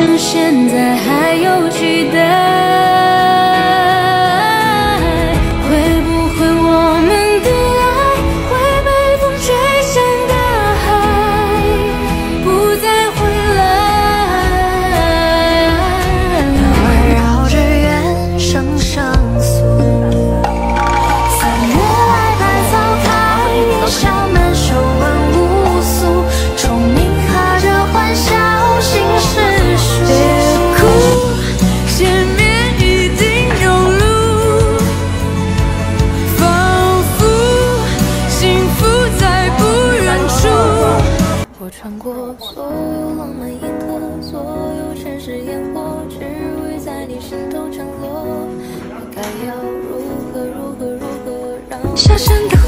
趁现在还有期待，会不会我们的爱会被风吹向大海，不再回来？环绕着原声声穿过所有浪漫银河，所有城市烟火，只为在你心头降落。我该要如何如何如何让小声的？